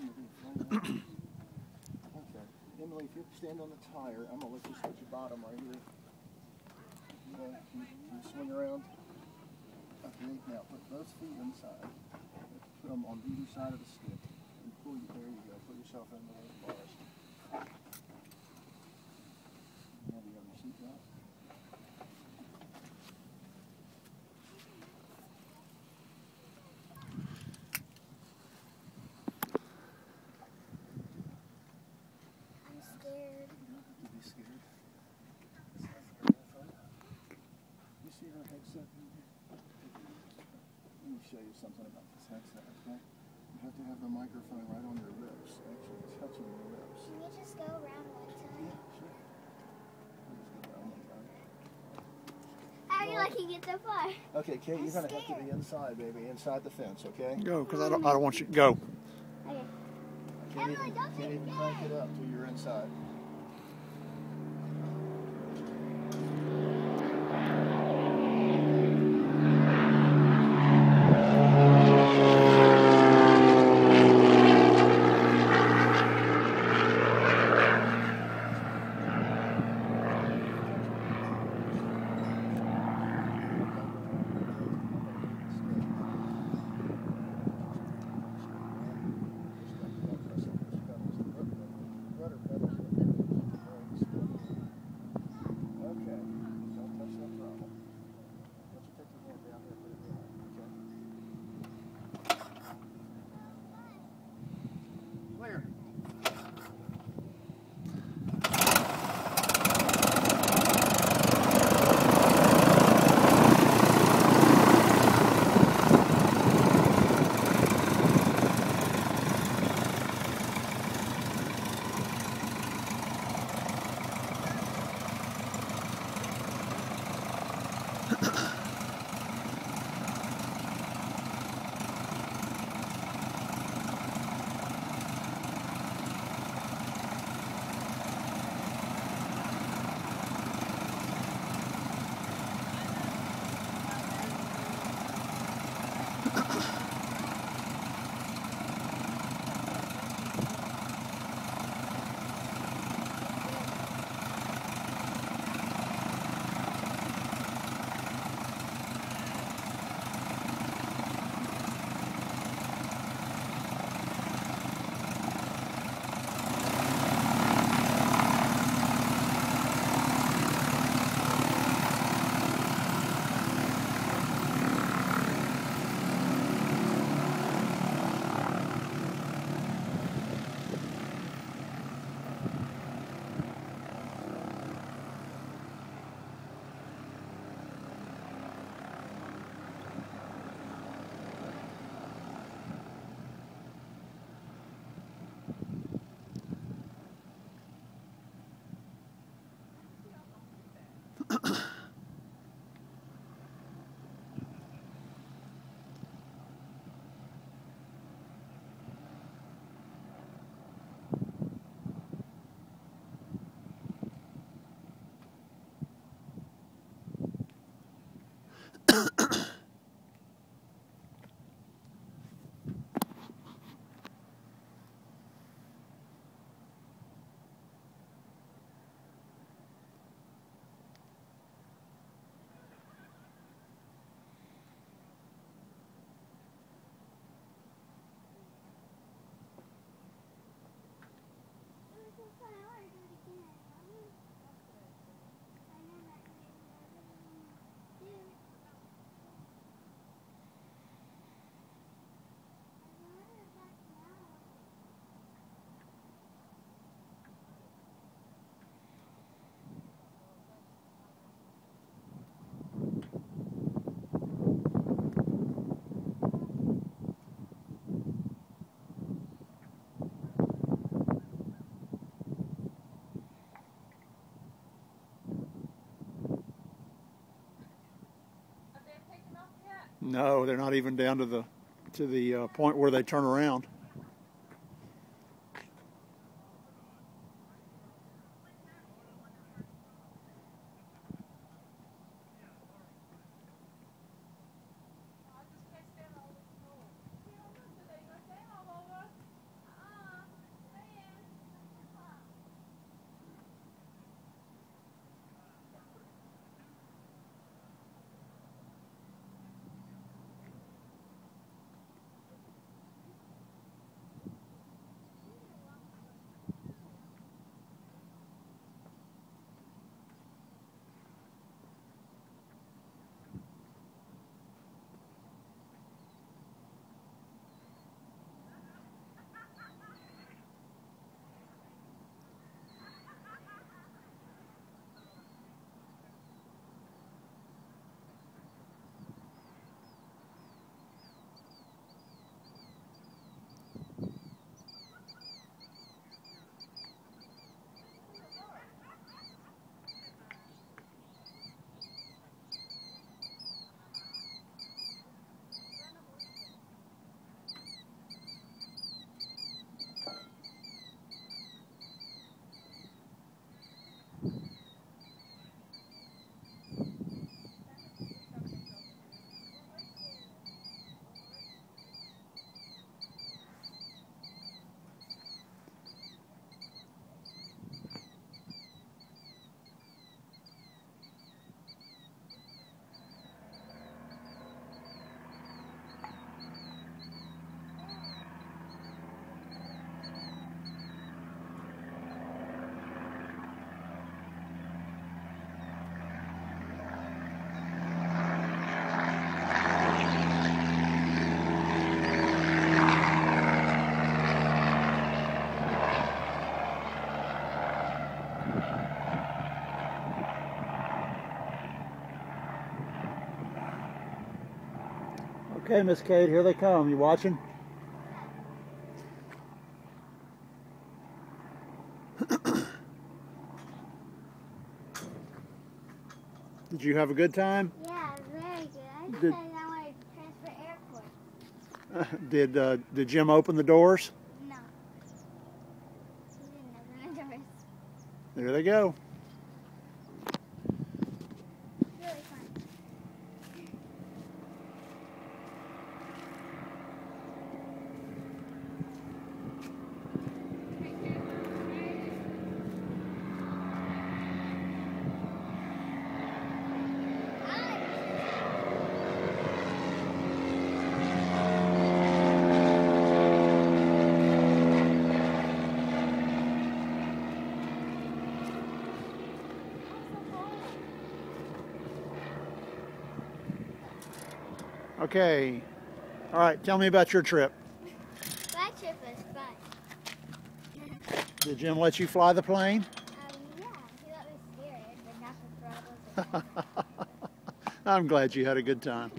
Okay. Emily, if you stand on the tire, I'm gonna let you switch your bottom right here. You, you, swing around. Okay, now put both feet inside. Put them on either side of the stick. And pull you, there you go. Put yourself into those bars. Now do you have your seatbelt? I'm scared. You be scared. You see her headset? Let me show you something about this headset, okay? You have to have the microphone right on your lips, actually touching your lips. Can we just go around one time? Yeah, sure. I'll just go around one time. How are you liking it so far? Okay, Kate, I'm you're gonna have to be inside, baby, inside the fence, okay? Go, because I don't, I don't want you to go. Okay. Can't Emily, even, don't can't even crank it up till you're inside. No, they're not even down to the to the uh, point where they turn around. Okay, Miss Kate, here they come. You watching? Did you have a good time? Yeah, very good. I Did- I wanted to transfer airport. did uh, did Jim open the doors? No. He didn't open the doors. There they go. Okay. All right. Tell me about your trip. That trip was fun. Did Jim let you fly the plane? Um, yeah, he let me steer it, but not the throttles. I'm glad you had a good time.